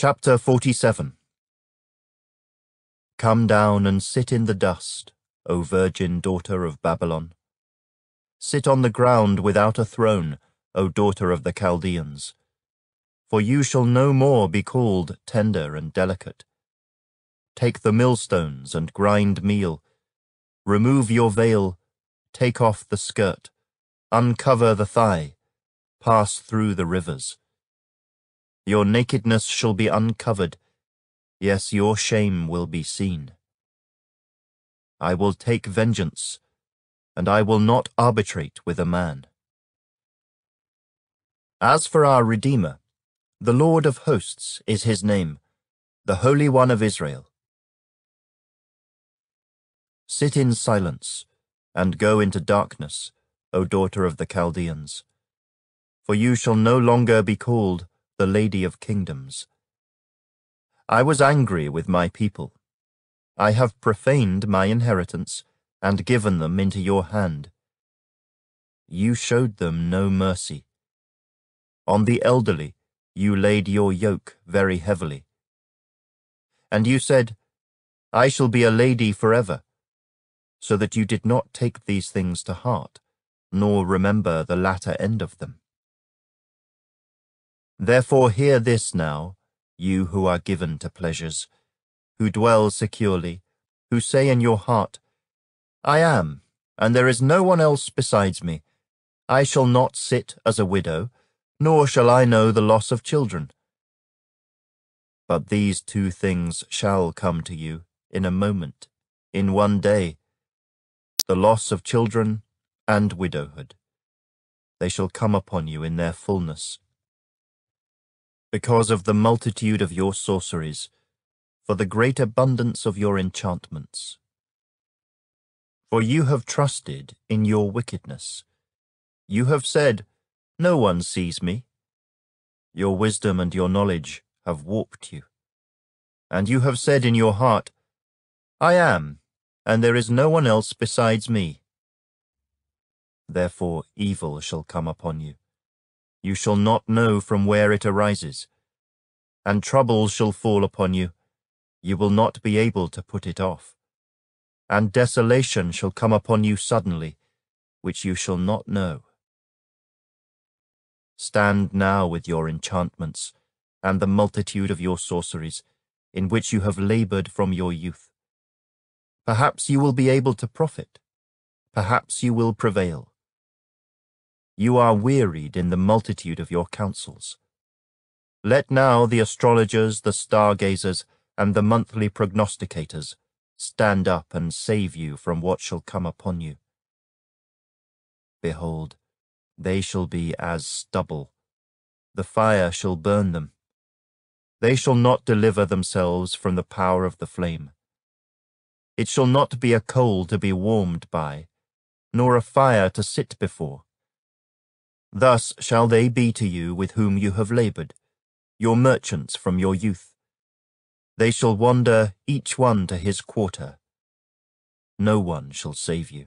Chapter 47 Come down and sit in the dust, O virgin daughter of Babylon. Sit on the ground without a throne, O daughter of the Chaldeans. For you shall no more be called tender and delicate. Take the millstones and grind meal. Remove your veil, take off the skirt, uncover the thigh, pass through the rivers. Your nakedness shall be uncovered, yes, your shame will be seen. I will take vengeance, and I will not arbitrate with a man. As for our Redeemer, the Lord of hosts is his name, the Holy One of Israel. Sit in silence, and go into darkness, O daughter of the Chaldeans. For you shall no longer be called the Lady of Kingdoms. I was angry with my people. I have profaned my inheritance, and given them into your hand. You showed them no mercy. On the elderly you laid your yoke very heavily. And you said, I shall be a lady forever so that you did not take these things to heart, nor remember the latter end of them. Therefore hear this now, you who are given to pleasures, who dwell securely, who say in your heart, I am, and there is no one else besides me. I shall not sit as a widow, nor shall I know the loss of children. But these two things shall come to you in a moment, in one day, the loss of children and widowhood. They shall come upon you in their fullness. Because of the multitude of your sorceries, for the great abundance of your enchantments. For you have trusted in your wickedness. You have said, No one sees me. Your wisdom and your knowledge have warped you. And you have said in your heart, I am, and there is no one else besides me. Therefore evil shall come upon you. You shall not know from where it arises. And trouble shall fall upon you. You will not be able to put it off. And desolation shall come upon you suddenly, which you shall not know. Stand now with your enchantments, and the multitude of your sorceries, in which you have labored from your youth. Perhaps you will be able to profit. Perhaps you will prevail. You are wearied in the multitude of your counsels. Let now the astrologers, the stargazers, and the monthly prognosticators stand up and save you from what shall come upon you. Behold, they shall be as stubble. The fire shall burn them. They shall not deliver themselves from the power of the flame. It shall not be a coal to be warmed by, nor a fire to sit before. Thus shall they be to you with whom you have laboured, your merchants from your youth. They shall wander each one to his quarter. No one shall save you.